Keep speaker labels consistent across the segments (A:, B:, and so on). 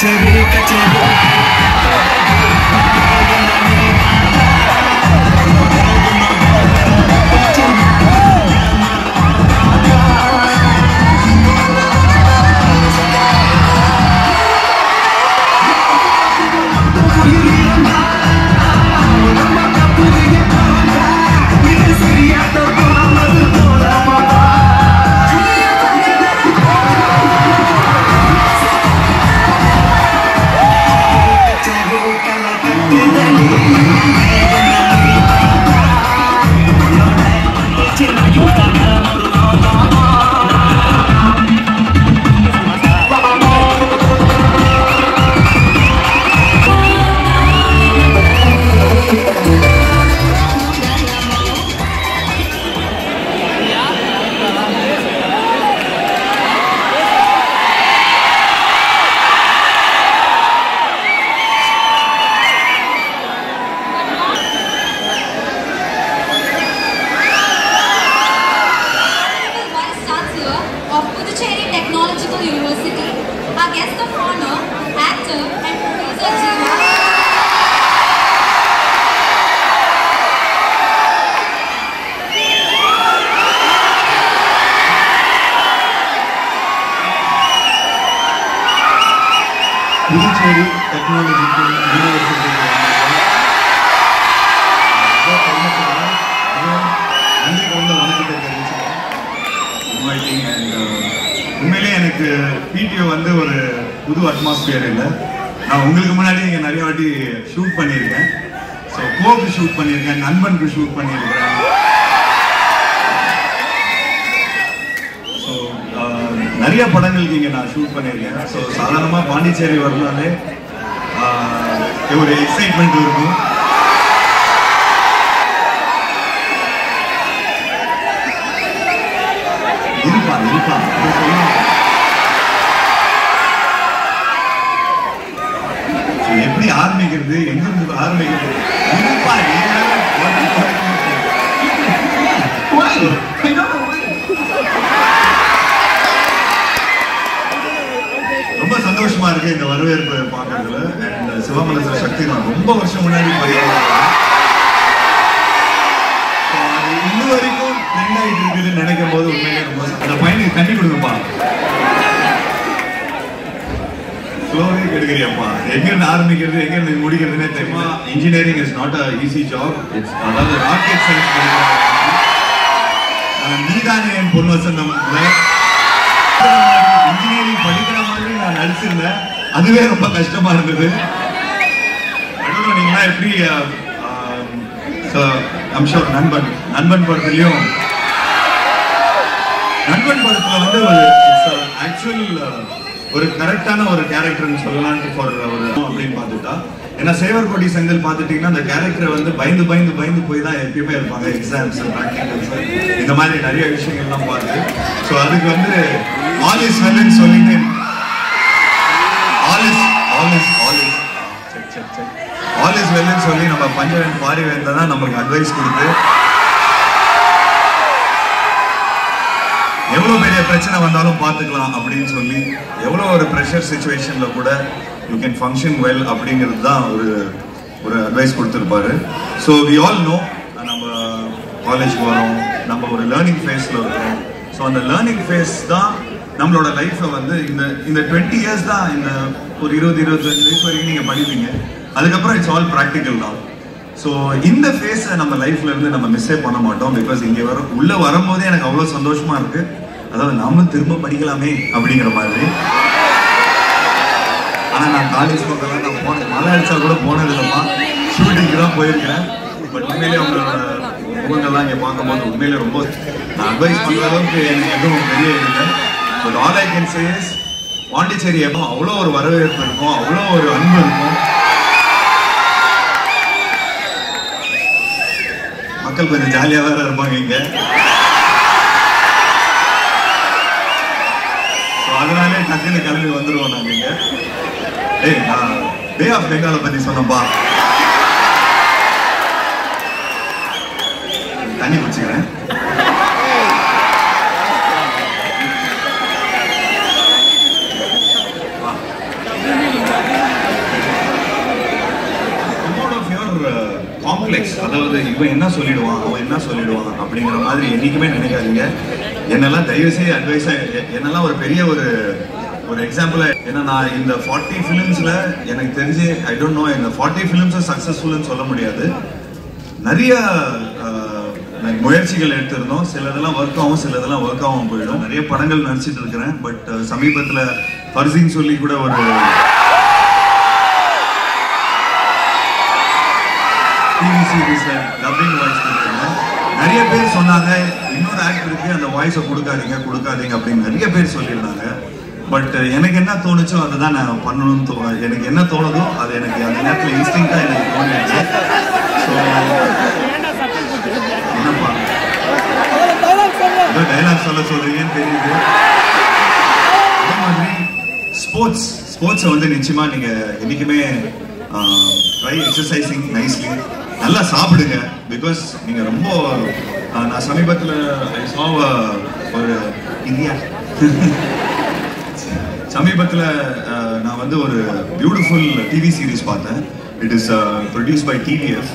A: to be
B: Puducherry technological university நன்றி கலந்த வணக்கத்தை தெரிவிச்சுக்கிறேன். உண்மையிலே எனக்கு பிடிஓ வந்து ஒரு புது அட்மாஸ்பியர் இல்லை. நான் உங்களுக்கு முன்னாடி நீங்கள் நிறைய வாட்டி ஷூட் பண்ணியிருக்கேன். ஸோ கோக்கு ஷூட் பண்ணியிருக்கேன் நண்பனுக்கு ஷூட் பண்ணியிருக்கிறேன். நிறைய படங்களுக்கு இங்கே நான் ஷூட் பண்ணியிருக்கேன். ஸோ சாதாரணமாக பாண்டிச்சேரி வரலாலே ஒரு எக்ஸைட்மெண்ட் இருக்கும். இருப்பா இருப்பா. எப்படி ஆரம்பிக்கிறது? எங்கிருந்து ஆரம்பிக்கிறது? இருப்பா, நீ வேற போட்டு போட்டு. ரொம்ப இருக்கு இந்த வரவேற்பு பார்க்கறதுல அண்ட் சிவமலச சக்தி நான் ரொம்ப வருஷம் முன்னாடி போயிருக்கேன் So, அது இன்ன வரைக்கும் ட்ரெண்ட் ஆகிட்டு இருக்குதுன்னு நினைக்கும் போது உண்மையிலே ரொம்ப. அந்த பையனுக்கு தண்ணி கொடுங்கப்பா. ஸ்லோவே கெடுக்கிறியப்பா. எங்க இருந்து ஆரம்பிக்கிறது எங்க இருந்து முடிக்கிறதுனே தெரியுமா engineering is not a easy job it's அதாவது ராக்கெட் சயின்ஸ் நீதானே என் பொன் வசந்தம் இன்ஜினியரிங் படிக்கிற மாதிரி நான் நடிச்சிருந்தேன். அதுவே ரொம்ப கஷ்டமா இருந்தது. I நீங்களாம் எப்படி அம்ஷோர் நண்பன் நண்பன் படத்துலயும் நண்பன் படத்துல வந்து ஒரு ஆக்சுவல் ஒரு கரெக்டான ஒரு கேரக்டர்னு சொல்லலான்னு ஃபார் ஒரு அப்படின்னு பார்த்துட்டா ஏன்னா சேவர் கொடி செங்கல் பார்த்துட்டீங்கன்னா அந்த கேரக்டரை வந்து பயந்து பயந்து பயந்து போய் தான் எப்பயுமே இருப்பாங்க எக்ஸாம்ஸ் ப்ராக்டிகல்ஸ் இந்த மாதிரி நிறைய விஷயங்கள்லாம் பார்த்து. ஸோ அதுக்கு வந்து ஆல் இஸ் வெல்னு சொல்லிட்டு all is all is check check check all is வெல்னு சொல்லி நம்ம பஞ்சவன் பாரிவேந்தர் தான் நமக்கு அட்வைஸ் கொடுத்து எவ்வளோ பெரிய பிரச்சனை வந்தாலும் பார்த்துக்கலாம் அப்படின்னு சொல்லி எவ்வளோ ஒரு ப்ரெஷர் சுச்சுவேஷனில் கூட யூ கேன் ஃபங்க்ஷன் வெல் அப்படிங்கிறது தான் ஒரு ஒரு அட்வைஸ் கொடுத்துருப்பாரு. ஸோ வி ஆல் நோ நம்ம காலேஜ் வரோம் நம்ம ஒரு லேர்னிங் ஃபேஸில் இருக்கிறோம் ஸோ அந்த லேர்னிங் ஃபேஸ் தான் நம்மளோட லைஃப்பை வந்து இந்த இந்த டுவெண்ட்டி இயர்ஸ் தான் இந்த ஒரு இருபது இருபத்தஞ்சு வயசு வரைக்கும் நீங்கள் படிப்பீங்க. அதுக்கப்புறம் இட்ஸ் ஆல் ப்ராக்டிக்கல் தான் ஸோ இந்த ஃபேஸை நம்ம லைஃப்ல இருந்து நம்ம மிஸ்ஸே பண்ண மாட்டோம் பிகாஸ் இங்கே வர உள்ள வரும்போதே எனக்கு அவ்வளோ சந்தோஷமா இருக்கு. அதாவது நாமளும் திரும்ப படிக்கலாமே அப்படிங்கிற மாதிரி. ஆனால் நான் காலேஜ் பக்கம்லாம் நான் போனேன் மழை அடிச்சா கூட போனது இல்லைம்மா ஷூட்டிங்க்கு தான் போயிருக்கிறேன். பட் உண்மையிலே அவங்களோட முகங்கள்லாம் இங்கே பார்க்கும்போது உண்மையிலே ரொம்ப நான் அட்வைஸ் பண்ணுற அளவுக்கு எனக்கு எதுவும் பெரிய இல்லை. But all I can say is Pondicherry எப்போ அவ்வளோ ஒரு வரவேற்பு இருக்கும் அவ்வளோ ஒரு அன்பு இருக்கும். மக்கள் கொஞ்சம் ஜாலியாக வேற இருப்பாங்க இங்க. அதனாலே டக்குன்னு கிளம்பி வந்துருவோம் நாங்க இங்க. ஏய் நான் பே ஆஃப் பெங்காலை பத்தி சொன்னப்பா தண்ணி குடிச்சுக்கிறேன் வா. இவன் என்ன சொல்லிடுவான்? அவன் என்ன சொல்லிடுவான்? அப்படிங்கிற மாதிரி என்னைக்குமே நினைக்காதீங்க. என்னெல்லாம் தயவு செய்து அட்வைஸாக என்னெல்லாம் ஒரு பெரிய ஒரு ஒரு எக்ஸாம்பிள் ஏன்னா நான் இந்த ஃபார்ட்டி ஃபிலிம்ஸில் எனக்கு தெரிஞ்சு ஐ டோன்ட் நோ இந்த ஃபார்ட்டி ஃபிலிம்ஸை சக்ஸஸ்ஃபுல்னு சொல்ல முடியாது. நிறைய முயற்சிகள் எடுத்திருந்தோம். சிலதெல்லாம் ஒர்க் ஆகும் சிலதெல்லாம் ஒர்க் ஆகும் போயிடும். நிறைய படங்கள் நடிச்சிட்டு இருக்கிறேன். பட் சமீபத்தில் ஃபர்சின்னு சொல்லி கூட ஒரு டிவி சீரீஸ்ல நிறைய பேர் சொன்னாங்க இன்னொரு ஆக்டருக்கு அந்த வாய்ஸை கொடுக்காதீங்க கொடுக்காதீங்க அப்படின்னு நிறைய பேர் சொல்லியிருந்தாங்க. பட் எனக்கு என்ன தோணுச்சோ அதை தான் நான் பண்ணணும்னு தோ எனக்கு என்ன தோணுதோ அது எனக்கு அந்த நேரத்தில் இன்ஸ்டிங்காக எனக்கு தோணிடுச்சு. ஸோ என்னப்பா? ஏதோ டைலாக் சொல்ல சொல்றீங்கன்னு தெரியுது. அதே மாதிரி ஸ்போர்ட்ஸ் ஸ்போர்ட்ஸை வந்து நிச்சயமாக நீங்கள் என்றைக்குமே ட்ரை எக்ஸசைசிங் நைஸ்லி நல்லா சாப்பிடுங்க. பிகாஸ் நீங்க ரொம்ப நான் சமீபத்தில் ஐ saw ஒரு இந்தியா. சமீபத்தில் நான் வந்து ஒரு பியூட்டிஃபுல் டிவி சீரிஸ் பார்த்தேன். It is produce by TVF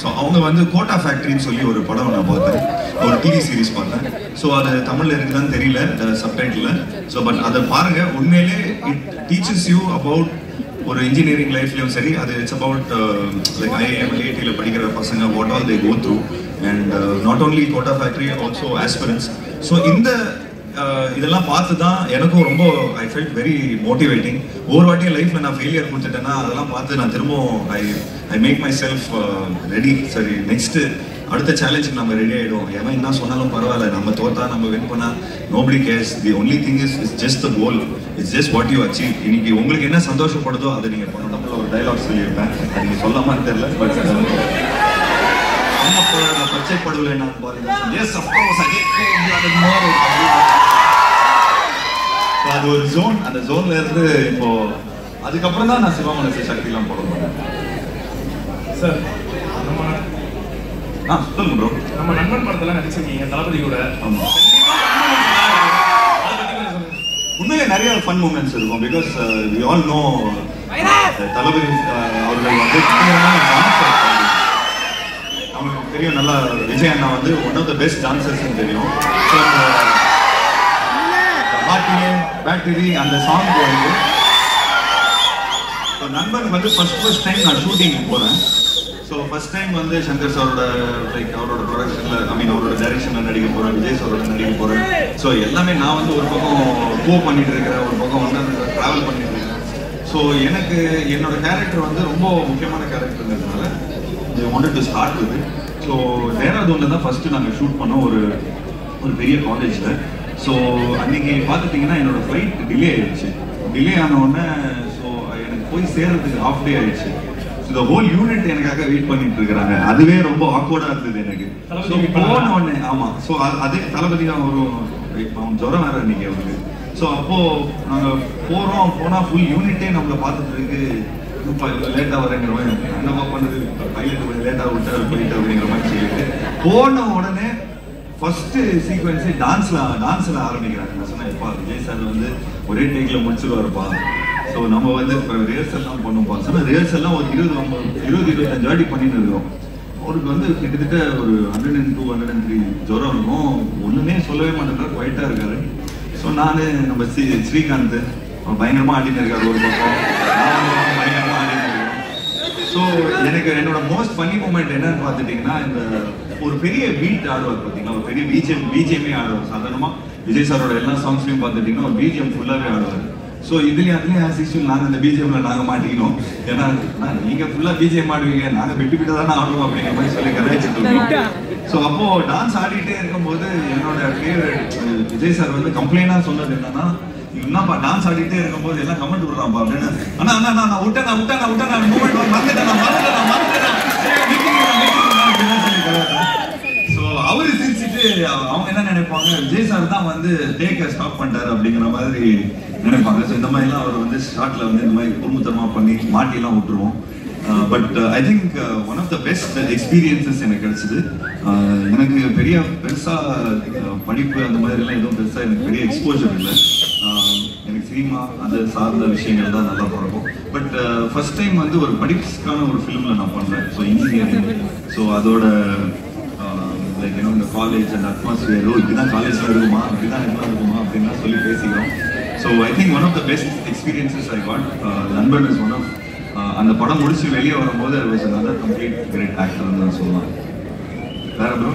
B: so அவங்க வந்து கோட்டா ஃபேக்ட்ரின்னு சொல்லி ஒரு படம் நான் பார்த்தேன். ஒரு டிவி சீரிஸ் பார்த்தேன். ஸோ அது தமிழில் இருக்குதான்னு தெரியல சப்டைட்டில் ஸோ பட் அதை பாருங்கள் உண்மையிலே இட் டீச்சர்ஸ் யூ அபவுட் ஒரு இன்ஜினியரிங் லைஃப்லயும் சரி அது இட்ஸ் அபவுட் லைக் ஐஏஎம் ஐஐடியில் படிக்கிற பசங்க what all they go through and not only Kota factory also aspirants so இந்த uh, இதெல்லாம் பார்த்து தான் எனக்கும் ரொம்ப ஐ ஃபெல்ட் வெரி மோட்டிவேட்டிங் ஒவ்வொரு வாட்டியும் லைஃப்ல நான் ஃபெயிலியர் கொடுத்துட்டேன்னா அதெல்லாம் பார்த்து நான் திரும்பவும் I I make myself ready சரி நெக்ஸ்ட்டு அடுத்த சேலஞ்சுக்கு நம்ம ரெடி ஆகிடுவோம் எவன் என்ன சொன்னாலும் பரவாயில்ல. நம்ம தோத்தா நம்ம வின் பண்ணா nobody cares the only thing is is just the goal it's just what you achieve இன்னைக்கு உங்களுக்கு என்ன சந்தோஷப்படுதோ அதை நீங்க பண்ணணும். நம்மள ஒரு டைலாக் சொல்லியிருப்பேன். அது நீங்க சொல்லாமான்னு தெரியல uh, பட் பச்சை படுவலை நான் பாருங்க. எஸ் அஃப்கோர்ஸ் ஐ அது ஒரு ஜோன் அந்த ஜோன்ல இருந்து இப்போ அதுக்கப்புறம் தான் நான் சிவமனசு சக்திலாம் போட போறேன்.
C: சார் நம்ம
B: ஆ சொல்லுங்க ப்ரோ
C: நம்ம நண்பன் படத்துல நடிச்சிருக்கீங்க தளபதி கூட.
B: ஆமா. உண்மையிலே நிறைய ஃபன் மூமெண்ட்ஸ் இருக்கும் because we all know Thalapathy uh, அவர்கள் வந்து. அவங்களுக்கு தெரியும் நல்லா விஜய் அண்ணா வந்து one of the best dancers தெரியும். பாட்டியே பேட்டரி அந்த சாங் வந்து நண்பன் வந்து ஃபர்ஸ்ட் ஃபர்ஸ்ட் டைம் நான் ஷூட்டிங் போகிறேன் ஸோ ஃபர்ஸ்ட் டைம் வந்து சங்கர் சாரோட லைக் அவரோட ப்ரொடக்ஷனில் ஐ மீன் அவரோட டைரக்ஷனில் நடிக்க போகிறேன் விஜய் சாரோட நடிக்க போகிறேன் ஸோ எல்லாமே நான் வந்து ஒரு பக்கம் கோ பண்ணிட்டு இருக்கிறேன் ஒரு பக்கம் வந்து ட்ராவல் பண்ணிட்டு இருக்கேன் ஸோ எனக்கு என்னோட கேரக்டர் வந்து ரொம்ப முக்கியமான கேரக்டர்ங்கிறதுனால I wanted to start with so தேராதூனில் தான் ஃபஸ்ட்டு நாங்கள் ஷூட் பண்ணோம் ஒரு ஒரு பெரிய காலேஜில் ஸோ அன்றைக்கி பார்த்துட்டிங்கன்னா என்னோடய ஃப்ளைட் டிலே ஆயிடுச்சு. டிலே ஆன உடனே ஸோ எனக்கு போய் சேர்றதுக்கு ஹாஃப் டே ஆயிடுச்சு. இந்த ஹோல் யூனிட் எனக்காக வெயிட் பண்ணிட்டு இருக்காங்க அதுவே ரொம்ப ஆக்வர்டா இருந்தது எனக்கு.
C: பண்ணாரா?
B: போன உடனே ஆமா ஸோ அதே தளபதி வரும். அவன் ஜுரம் வேற இன்னைக்கு அவருக்கு. ஸோ அப்போ நாங்க போறோம். போனா ஃபுல் யூனிட்டே நம்மள பார்த்துட்டு இருக்கு. லேட்டாக வரேங்கிற மாதிரி என்னமா பண்ணுது பைலட் கொஞ்சம் லேட்டாக விட்டாரு போயிட்டு அப்படிங்கிற மாதிரி சொல்லிட்டு போன உடனே ஃபர்ஸ்ட் சீக்வன்ஸே டான்ஸ்ல டான்ஸ்ல ஆரம்பிக்கிறாங்க. நான் சொன்னேன் எப்பா விஜய் சார் வந்து ஒரே டேக்ல முடிச்சிருவாருப்பா. ஸோ நம்ம வந்து இப்போ ரிஹர்சல்லாம் பண்ணுவோம் சார் ரிஹர்சல்லாம் ஒரு இருபது இருபது இருபத்தஞ்சு வாட்டி பண்ணிட்டு இருக்கோம். அவருக்கு வந்து கிட்டத்தட்ட ஒரு hundred and two hundred and three ஜுரம் இருக்கும். ஒன்றுமே சொல்லவே மாட்டேங்கிறார் குவைட்டாக இருக்காரு. ஸோ நான் நம்ம ஸ்ரீ ஸ்ரீகாந்த் அவர் பயங்கரமாக ஆடிட்டு இருக்காரு ஒரு பக்கம். நான் வந்து ஸோ எனக்கு என்னோட மோஸ்ட் ஃபன்னி மூமெண்ட் என்னன்னு பார்த்துட்டிங்கன்னா இந்த ஒரு பெரிய பீட் ஆடுவார் பார்த்தீங்களா? ஒரு பெரிய பிஜிஎம் பிஜிஎம்மே ஆடுவார். சாதாரணமாக விஜய் சாரோட எல்லா சாங்ஸ்லையும் பார்த்துட்டிங்கன்னா ஒரு பிஜிஎம் ஃபுல்லாகவே ஆடுவார். ஸோ இதுலயும் அதுலயும் ஆஸ் யூஸ்வல் நாங்கள் இந்த பிஜிஎம்ல நாங்கள் மாட்டிக்கணும் ஏன்னா நீங்க ஃபுல்லா பிஜிஎம் ஆடுவீங்க நாங்க விட்டு விட்டு தானே ஆடுவோம் அப்படிங்கிற மாதிரி சொல்லி இருக்கோம். ஸோ அப்போ டான்ஸ் ஆடிட்டே இருக்கும்போது என்னோட ஃபேவரட் விஜய் சார் வந்து கம்ப்ளைண்டா சொன்னது என்னன்னா என்னப்பா டான்ஸ் ஆடிட்டே இருக்கும்போது எல்லாம் கமெண்ட் விடுறான்ப்பா அப்படின்னு. அண்ணா அண்ணா நான் விட்டேன் நான் விட்டேன் நான் விட்டேன் நான் மூமெண்ட் மறந்துட்டேன் நான் மறந்துட்டேன். நான் மறந்துட்டேன். ஸோ அவரு வந்து அவங்க என்ன நினைப்பாங்க? விஜய் சார் தான் வந்து டேக்க ஸ்டாப் பண்ணிட்டாரு அப்படிங்கிற மாதிரி நினைப்பாங்க. ஸோ இந்த மாதிரிலாம் அவர் வந்து ஷார்ட்ல வந்து இந்த மாதிரி குடும்பத்தனமாக பண்ணி மாட்டிலாம் விட்டுருவோம். But I think one of the best experiences எனக்கு கிடைச்சிது. Uh, எனக்கு பெரிய பெருசாக uh, படிப்பு அந்த மாதிரிலாம் எதுவும் பெருசாக எனக்கு பெரிய எக்ஸ்போஜர் இல்லை. Uh, எனக்கு சினிமா அது சார்ந்த விஷயங்கள் தான் நல்லா பழக்கம். பட் ஃபர்ஸ்ட் டைம் வந்து ஒரு படிப்புக்கான ஒரு ஃபிலிமில் நான் பண்ணுறேன் ஸோ இன்ஜினியரிங் ஸோ ஸோ அதோட காலேஜ் அண்ட் அட்மாஸ்பியரோ இப்படிதான் காலேஜில் இருக்குமா? இப்படிதான் எல்லாம் இருக்குமா? அப்படின்லாம் சொல்லி பேசிக்கிறோம். So I think one of the best experiences I got Nanban is one of அந்த படம் முடிச்சு வெளியே வரும்போது அது வாஸ் அதர் கம்ப்ளீட் கிரேட் ஆக்டர்னு சொல்லலாம். வேற ப்ரோ